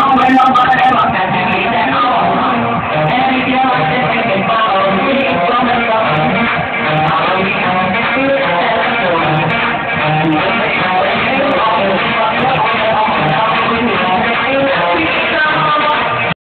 I'm